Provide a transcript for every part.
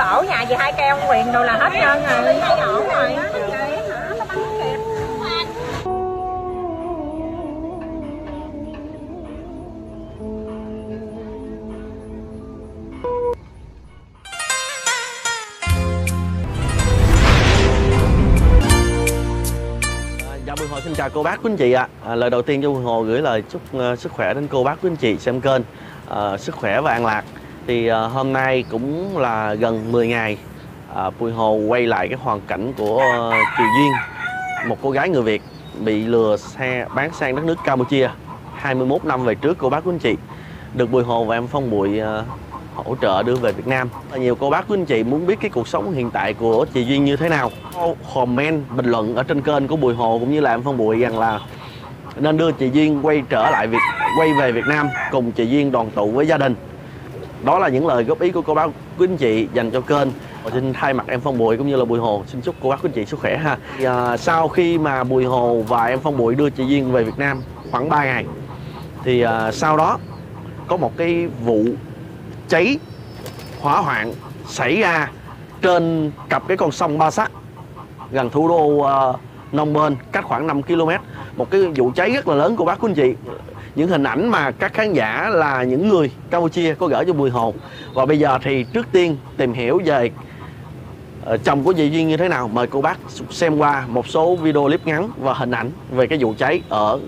bổ nhà gì hai cây ông quyền đồ là hết trơn rồi ngay ổn rồi Dạ Bùi Hồ xin chào cô bác quý anh chị ạ. À, lời đầu tiên cho Bùi Hồ gửi lời chúc ờ, sức khỏe đến cô bác quý anh chị xem kênh Ờ, sức khỏe và an lạc. Thì ờ, hôm nay cũng là gần 10 ngày à, Bùi Hồ quay lại cái hoàn cảnh của ờ, Kiều Duyên, một cô gái người Việt bị lừa xe bán sang đất nước Campuchia 21 năm về trước cô bác quý anh chị. Được Bùi Hồ và em Phong Bụi ờ, hỗ trợ đưa về Việt Nam. Nhiều cô bác quý anh chị muốn biết cái cuộc sống hiện tại của chị Duyên như thế nào. Comment bình luận ở trên kênh của Bùi Hồ cũng như là em Phong Bụi rằng là nên đưa chị Duyên quay trở lại Việt quay về Việt Nam cùng chị Duyên đoàn tụ với gia đình. Đó là những lời góp ý của cô bác quý anh chị dành cho kênh. Và xin thay mặt em Phong Bụi cũng như là Bùi Hồ xin chúc cô bác quý anh chị sức khỏe ha. À, sau khi mà Bùi Hồ và em Phong Bụi đưa chị Duyên về Việt Nam khoảng 3 ngày thì à, sau đó có một cái vụ cháy hỏa hoạn xảy ra trên cặp cái con sông Ba Sắc gần thủ đô uh, nông bên cách khoảng 5 km một cái vụ cháy rất là lớn của bác quý anh chị những hình ảnh mà các khán giả là những người Campuchia có gửi cho Bùi Hồ và bây giờ thì trước tiên tìm hiểu về ờ, chồng của chị Duyên như thế nào. Mời cô bác xem qua một số video clip ngắn và hình ảnh về cái vụ cháy ở,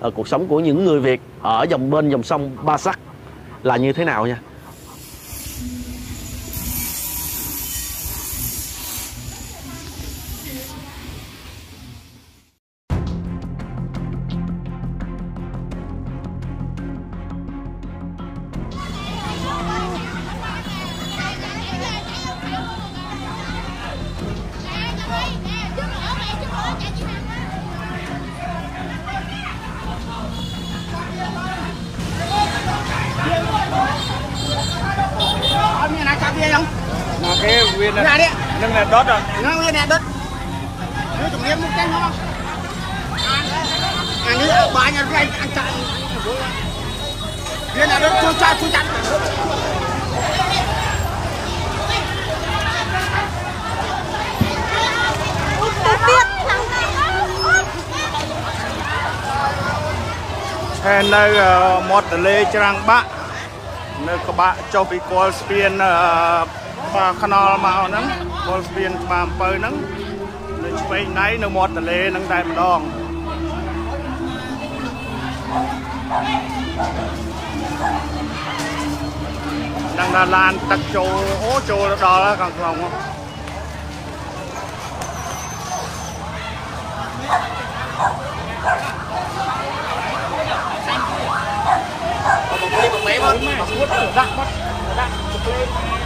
ở cuộc sống của những người Việt ở dòng bên dòng sông Ba Sắc là như thế nào nha. nguyên này. Dạ, đi. Nâng là đốt à? dạ, rồi. Nâng nguyên này đốt. Nó tụng liên một cái nó. à đi ba nhà anh ăn chặn, Nguyên là đốt tôi chạy tôi chạy. Hèn nơi ờ, một lê trang bạc nơi các bạn cho bị qua spin ờ, បាក់ចុះពីគល់ស្ពានអឺបាទខ្នល់មកហ្នឹងគល់ស្ពានក្បាលអំពៅហ្នឹងនៅឆ្វេងដៃនៅមាត់ទន្លេហ្នឹងតែម្ដង đang là lan ទឹកចូលអូចូលដល់ហើយខាងក្នុងហ្នឹង Ú, chết đó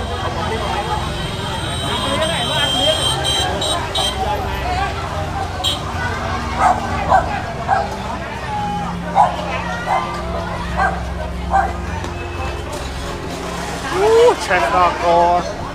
cô Ú,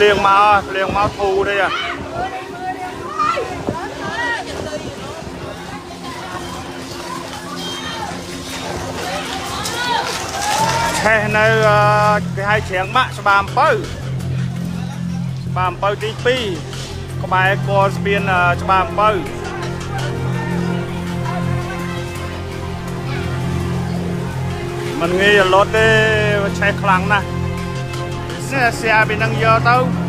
liền mà liền mau thu đi à. Thế nơi ờ, cái hai chén bạc sẽ bàn bơi bàn bơi tí pi? Có bài con spin ờ, cho bàn bơi mình nghĩ là lót đi chạy khăn nè. na sinabi ng Yotaw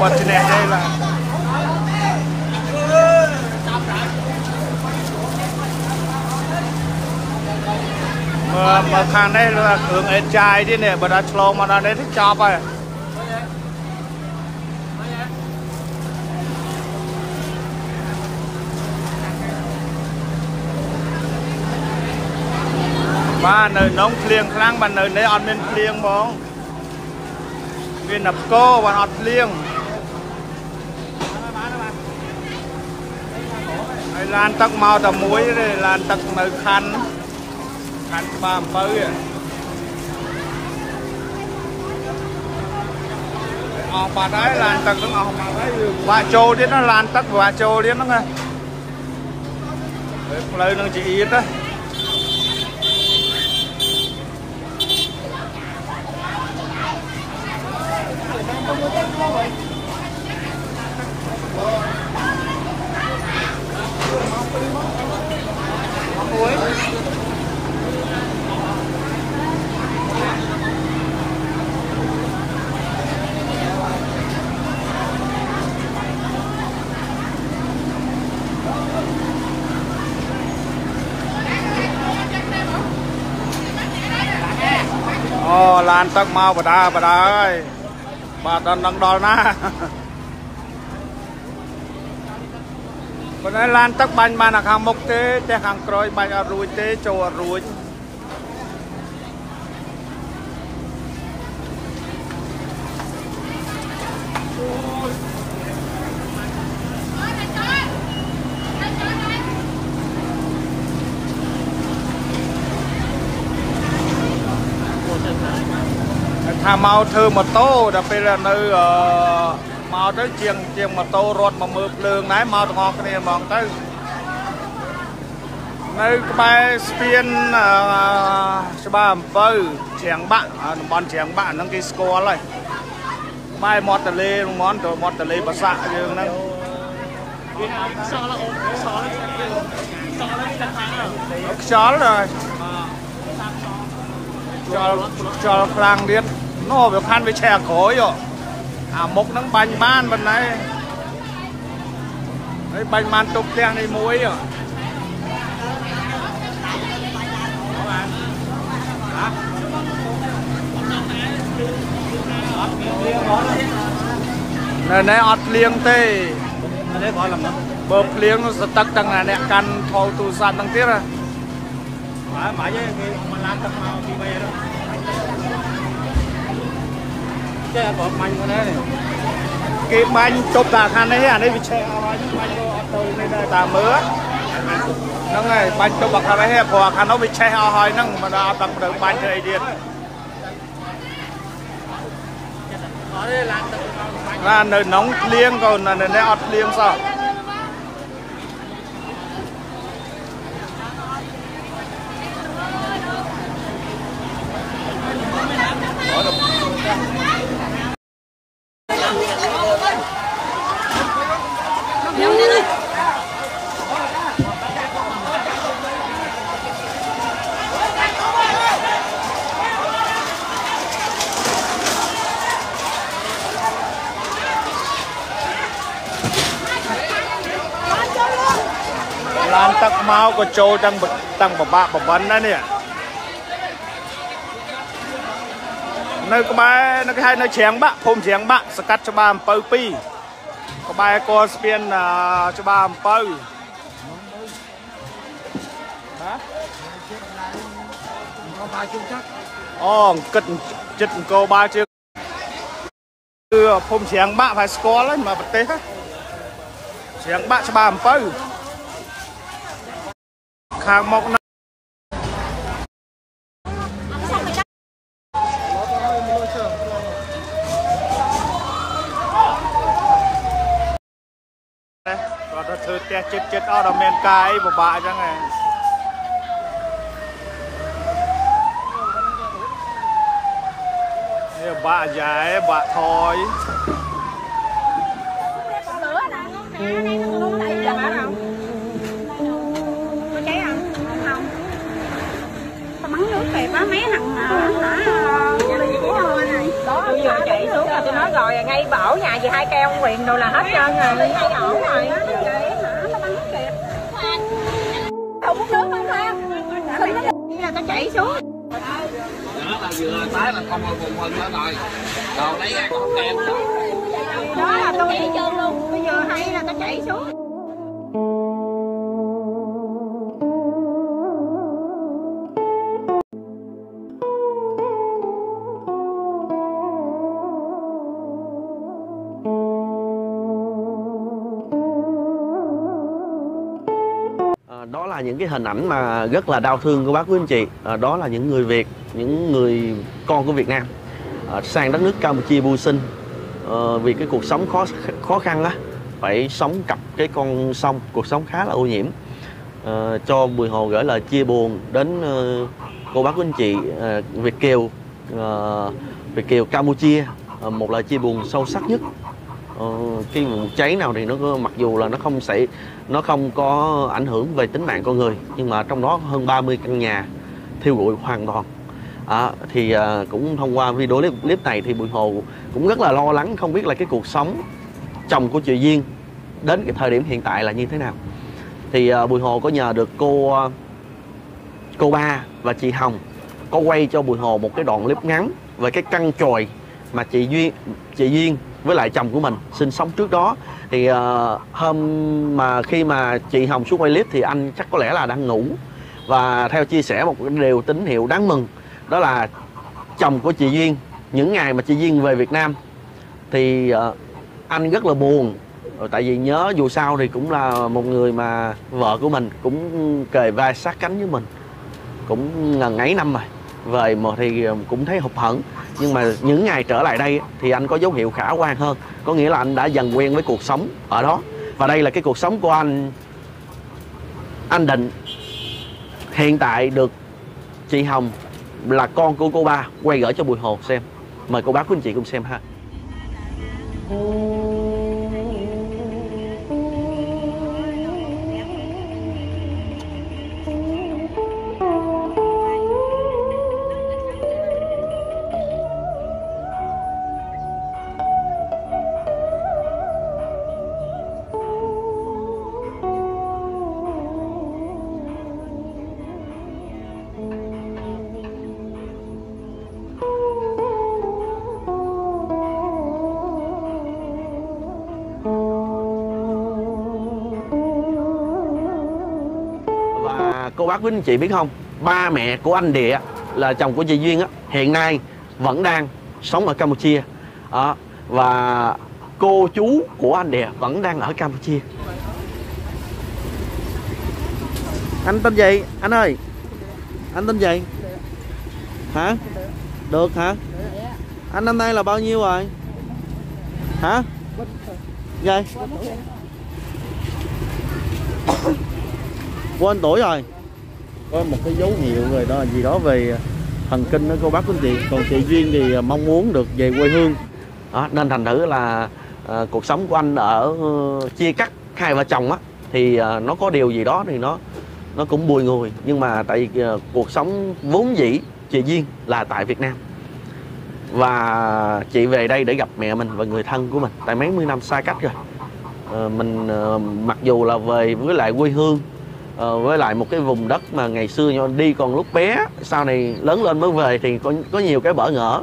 បត់ឈ្នះទេបាទមើលមកខាងនេះលើគ្រឿងអេតចាយទៀតនេះបើដល់ឆ្លងមកដល់នេះទៅចប់ហើយបាទនៅនងភ្លៀងខ្លាំងបាទនៅនេះអត់មានភ្លៀងហ្មងមានតែកោបាទអត់ភ្លៀង ឡានទឹកមកតែមួយទេឡានទឹកនៅខណ្ឌខណ្ឌក្បាលអំពៅហ៎អស់បាត់ហើយឡានទឹកហ្នឹងអស់បាត់ហើយវាក់ចូលទៀតណាឡានទឹកវាក់ចូលទៀតហ្នឹងណាផ្លូវនឹងជាអៀតណា អូឡានទឹកមកបដាបដាហើយបាទដល់ដល់ដល់ណាប៉ុន្តែឡានទឹកបាញ់បានខាងមុខទេតែខាងក្រោយបាញ់អត់រួចទេចូលអត់រួច ថាមកធ្វើម៉ូតូដល់ពេលនៅអឺមកទៅជាងជាងម៉ូតូរត់មកមើលភ្លើងដែរមកទាំងអស់គ្នាហ្មងទៅនៅក្បែរស្ពានអឺច្បារអំពៅជ្រាំងបាក់តំបន់ជ្រាំងបាក់ហ្នឹងគេស្គាល់ហើយក្បែរមាត់ទន្លេហ្មងទៅមាត់ទន្លេបាសាក់យើងហ្នឹងខ្យល់ហើយខ្យល់ខ្យល់ខ្លាំងទៀតណូវាខាន់វាឆេះក្រោយអាមុខហ្នឹងបាញ់បានប៉ុណ្ណេះហើយបាញ់បានទុកផ្ទះនេះមួយនៅនេះអត់ភ្លៀងទេនេះ nó về phan về chè khối rồi à một nắng bành man bên này. Đấy bành man tục tiền đi muối rồi nơi này ớt liêng tê. Bợp liêng nó sẽ tắt tăng này nè căn thâu tu sàn tăng tiết à mà vậy chứ mà lan tăng màu đi về đó. ចេះអត់បបាញ់ហ្នឹងទេគេបាញ់ជប់តាខាងនេះអានេះវាឆេះអស់ហើយបាញ់ក៏អត់ទៅនេះដែរតាមមើលហ្នឹងហើយបាញ់ជប់អាខាងនេះព្រោះអាខាងនោះវាឆេះអស់ហើយហ្នឹងមិនដល់អត់ដឹងត្រូវបាញ់ធ្វើអីទៀតឡាននៅក្នុងភ្លៀងក៏នៅនេះអត់ភ្លៀងសោះឡានទឹក មកក៏ចូលទាំងទាំងបបាក់បបិនដែរនេះនៅក្បែរនៅគេហៅនៅជ្រាំងបាក់ភូមិជ្រាំងបាក់សកាត់ច្បារអំពៅ2ក្បែរកលស្ពានច្បារអំពៅបាទអូអង្គិតចិត្តអង្គរបាលជើងគឺភូមិជ្រាំងបាក់ phải ស្គាល់ហើយមកប្រទេសជ្រាំងបាក់ច្បារអំពៅ hàng một năm và chết chết ở đó, men cái bộ bạ chẳng này bạ dài bạ thoi. Má mấy thằng tôi vừa chạy xuống là tôi nói rồi ngay bảo nhà gì hai cây ông quyền đâu là hết trơn rồi. ngay ổn rồi. Không muốn nước không ha là tao chạy xuống là vừa tái là không vùng hơn nữa rồi rồi lấy ra con kèm đó đó là tôi chảy chân luôn bây giờ hay là nó chảy xuống những cái hình ảnh mà rất là đau thương của bác quý anh chị. À, đó là những người Việt những người con của Việt Nam. À, sang đất nước Campuchia mưu sinh. À, vì cái cuộc sống khó khó khăn á phải sống cặp cái con sông cuộc sống khá là ô nhiễm. À, cho Bùi Hồ gửi lời chia buồn đến ờ, cô bác quý anh chị ờ, Việt kiều ờ, Việt kiều Campuchia. Ờ, một lời chia buồn sâu sắc nhất. Ờ, khi mà một cháy nào thì nó mặc dù là nó không xảy nó không có ảnh hưởng về tính mạng con người nhưng mà trong đó hơn 30 căn nhà thiêu rụi hoàn toàn. À, thì à, cũng thông qua video clip, clip này thì Bùi Hồ cũng rất là lo lắng không biết là cái cuộc sống chồng của chị Duyên đến cái thời điểm hiện tại là như thế nào. Thì à, Bùi Hồ có nhờ được cô à, cô ba và chị Hồng có quay cho Bùi Hồ một cái đoạn clip ngắn về cái căn chòi mà chị Duyên chị Duyên với lại chồng của mình sinh sống trước đó. Thì uh, hôm mà khi mà chị Hồng xuống quay clip thì anh chắc có lẽ là đang ngủ. Và theo chia sẻ một điều tín hiệu đáng mừng đó là chồng của chị Duyên những ngày mà chị Duyên về Việt Nam thì uh, anh rất là buồn. Tại vì nhớ dù sao thì cũng là một người mà vợ của mình cũng kề vai sát cánh với mình. Cũng ngần ấy năm rồi về mà thì ờ, cũng thấy hụt hẫng. Nhưng mà những ngày trở lại đây thì anh có dấu hiệu khả quan hơn. Có nghĩa là anh đã dần quen với cuộc sống ở đó. Và đây là cái cuộc sống của anh. Anh định, hiện tại được chị Hồng là con của cô ba, quay gửi cho Bùi Hồ xem. Mời cô bác quý anh chị cùng xem ha. Bác quý anh chị biết không? Ba mẹ của anh Địa là chồng của chị Duyên á hiện nay vẫn đang sống ở Campuchia. À, và cô chú của anh Địa vẫn đang ở Campuchia. Anh tên gì? Anh ơi anh tên gì? Hả? Được hả? Anh năm nay là bao nhiêu rồi? Hả? Vậy quên tuổi rồi có một cái dấu hiệu rồi đó gì đó về thần kinh đó cô bác quý chị còn chị duyên thì à, mong muốn được về quê hương. Đó, nên thành thử là uh, cuộc sống của anh ở uh, chia cắt hai vợ chồng á thì uh, nó có điều gì đó thì nó nó cũng bùi ngùi. Nhưng mà tại vì, cuộc sống vốn dĩ chị duyên là tại việt nam. Và chị về đây để gặp mẹ mình và người thân của mình. Tại mấy mươi năm xa cách rồi. Uh, mình uh, mặc dù là về với lại quê hương ờ, với lại một cái vùng đất mà ngày xưa nho- đi còn lúc bé sau này lớn lên mới về thì có có nhiều cái bỡ ngỡ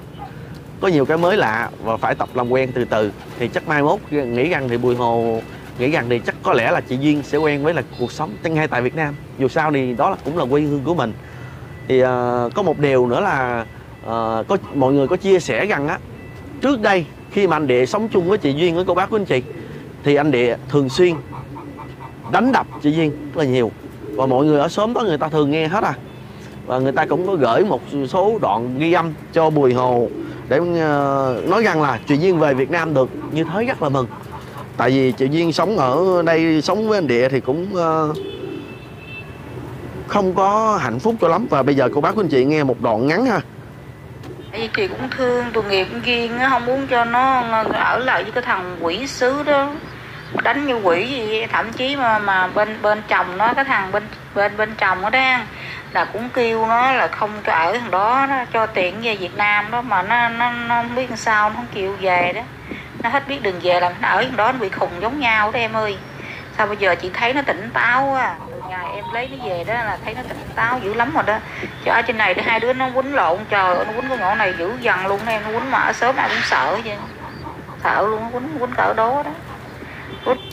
có nhiều cái mới lạ và phải tập làm quen từ từ. Thì chắc mai mốt nghĩ rằng thì bùi hồ nghĩ rằng thì chắc có lẽ là chị duyên sẽ quen với là cuộc sống ngay tại việt nam. Dù sao thì đó là cũng là quê hương của mình. Thì uh, có một điều nữa là uh, có mọi người có chia sẻ rằng á trước đây khi mà anh địa sống chung với chị duyên với cô bác của anh chị thì anh địa thường xuyên đánh đập chị duyên rất là nhiều và mọi người ở xóm đó người ta thường nghe hết à. Và người ta cũng có gửi một số đoạn ghi âm cho bùi hồ để ờ, nói rằng là chị duyên về việt nam được như thế rất là mừng. Tại vì chị duyên sống ở đây, sống với anh địa thì cũng ờ, không có hạnh phúc cho lắm. Và bây giờ cô bác của anh chị nghe một đoạn ngắn ha. Tại vì chị cũng thương, tội nghiệp riêng Duyên không muốn cho nó ờ, ở lại với cái thằng quỷ sứ đó đánh như quỷ gì thậm chí mà mà bên bên chồng nó cái thằng bên bên bên chồng nó đang là cũng kêu nó là không cho ở thằng đó, nó cho tiền về Việt Nam đó mà nó nó nó không biết làm sao nó không chịu về đó. Nó hết biết đường về làm nó ở thằng đó nó bị khùng giống nhau đó em ơi. Sao bây giờ chị thấy nó tỉnh táo quá? Từ ngày em lấy nó về đó là thấy nó tỉnh táo dữ lắm rồi đó. Chứ ở trên này hai đứa nó quýnh lộn trời nó quýnh cái ngõ này dữ dằn luôn em nó quýnh mà ở sớm ai cũng sợ chứ sợ luôn nó quýnh quýnh cỡ đó đó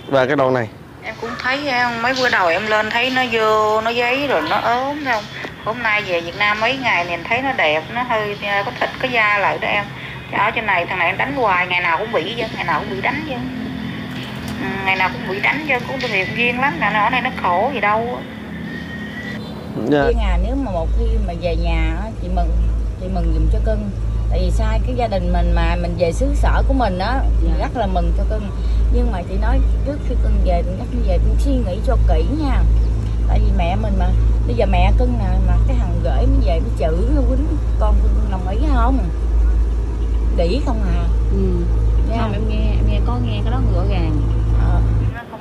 và cái đoạn này. Em cũng thấy em, mấy bữa đầu em lên thấy nó vô nó giấy rồi nó ốm không? Hôm nay về Việt Nam mấy ngày em thấy nó đẹp nó hơi có thịt có da lại đó em. Ở trên này thằng này đánh hoài ngày nào cũng bị chứ ngày nào cũng bị đánh chứ. Ừ, ngày nào cũng bị đánh chứ cũng thiệt duyên lắm nè ở đây nó khổ gì đâu Dạ. Riêng à nếu mà một khi mà về nhà á, chị mừng chị mừng giùm cho cưng. Tại vì sai cái gia đình mình mà mình về xứ sở của mình á thì rất là mừng cho cưng nhưng mà chị nói trước khi cưng về cưng nhắc về cưng suy nghĩ cho kỹ nha. Tại vì mẹ mình mà bây giờ mẹ cưng nè mà cái thằng gửi nó về cái chữ nó quýnh con cưng đồng ý không? Đỉ không à. Ừ. nha. Không em nghe em nghe có nghe cái đó rõ ràng Ờ.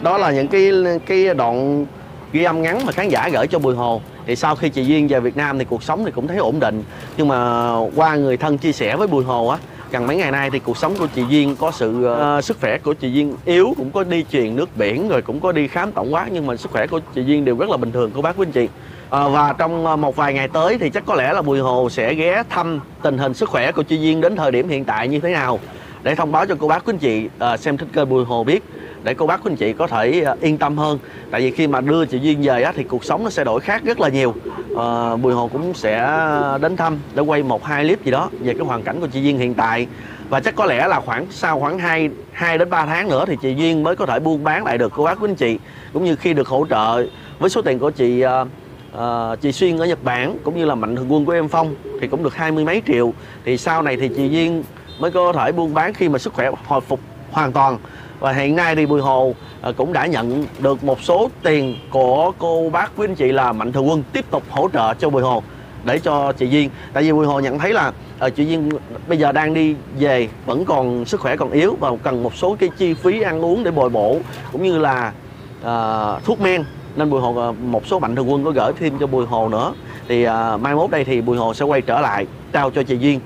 đó là những cái cái đoạn ghi âm ngắn mà khán giả gửi cho Bùi Hồ. Thì sau khi chị Duyên về Việt Nam thì cuộc sống thì cũng thấy ổn định. Nhưng mà qua người thân chia sẻ với Bùi Hồ á gần mấy ngày nay thì cuộc sống của chị Duyên có sự uh, sức khỏe của chị Duyên yếu cũng có đi truyền nước biển rồi cũng có đi khám tổng quát nhưng mà sức khỏe của chị Duyên đều rất là bình thường cô bác quý anh chị. Ờ, và trong ờ, một vài ngày tới thì chắc có lẽ là Bùi Hồ sẽ ghé thăm tình hình sức khỏe của chị Duyên đến thời điểm hiện tại như thế nào để thông báo cho cô bác quý anh chị uh, xem thích kênh Bùi Hồ biết để cô bác quý anh chị có thể yên tâm hơn. Tại vì khi mà đưa chị Duyên về á, thì cuộc sống nó sẽ đổi khác rất là nhiều à, Bùi Hồ cũng sẽ đến thăm để quay một hai clip gì đó về cái hoàn cảnh của chị Duyên hiện tại. Và chắc có lẽ là khoảng sau khoảng 2 2 đến 3 tháng nữa thì chị Duyên mới có thể buôn bán lại được cô bác quý anh chị cũng như khi được hỗ trợ với số tiền của chị ờ, ờ, chị Xuyên ở Nhật Bản cũng như là mạnh thường quân của em Phong thì cũng được hai mươi mấy triệu. Thì sau này thì chị Duyên mới có thể buôn bán khi mà sức khỏe hồi phục hoàn toàn và hiện nay thì Bùi Hồ à, cũng đã nhận được một số tiền của cô bác quý anh chị là mạnh thường quân tiếp tục hỗ trợ cho Bùi Hồ để cho chị Duyên. Tại vì Bùi Hồ nhận thấy là à, chị Duyên bây giờ đang đi về vẫn còn sức khỏe còn yếu và cần một số cái chi phí ăn uống để bồi bổ cũng như là uh, thuốc men. Nên Bùi Hồ một số mạnh thường quân có gửi thêm cho Bùi Hồ nữa. Thì uh, mai mốt đây thì Bùi Hồ sẽ quay trở lại trao cho chị Duyên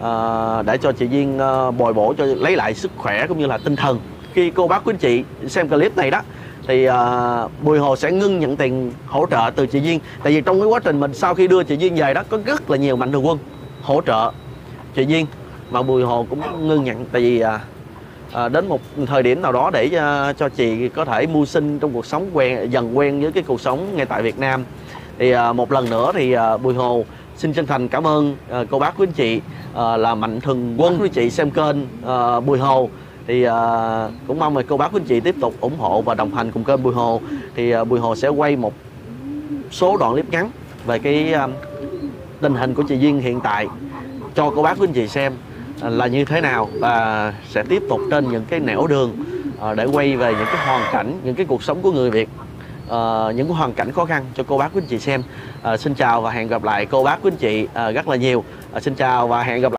ờ, để cho chị Duyên ờ, bồi bổ cho lấy lại sức khỏe cũng như là tinh thần khi cô bác quý anh chị xem clip này đó thì uh, Bùi Hồ sẽ ngưng nhận tiền hỗ trợ từ chị Duyên. Tại vì trong cái quá trình mình sau khi đưa chị Duyên về đó có rất là nhiều mạnh thường quân hỗ trợ chị Duyên. Mà Bùi Hồ cũng ngưng nhận tại vì uh, à, đến một thời điểm nào đó để uh, cho chị có thể mưu sinh trong cuộc sống quen dần quen với cái cuộc sống ngay tại Việt Nam. Thì uh, một lần nữa thì uh, Bùi Hồ xin chân thành cảm ơn uh, cô bác quý anh chị uh, là mạnh thường quân. Quý chị xem kênh uh, Bùi Hồ thì uh, cũng mong là cô bác quý anh chị tiếp tục ủng hộ và đồng hành cùng kênh Bùi Hồ. Thì uh, Bùi Hồ sẽ quay một số đoạn clip ngắn về cái uh, tình hình của chị Duyên hiện tại cho cô bác quý anh chị xem uh, là như thế nào và sẽ tiếp tục trên những cái nẻo đường uh, để quay về những cái hoàn cảnh những cái cuộc sống của người Việt uh, những cái hoàn cảnh khó khăn cho cô bác quý anh chị xem. Uh, xin chào và hẹn gặp lại cô bác quý anh chị uh, rất là nhiều. Uh, xin chào và hẹn gặp lại.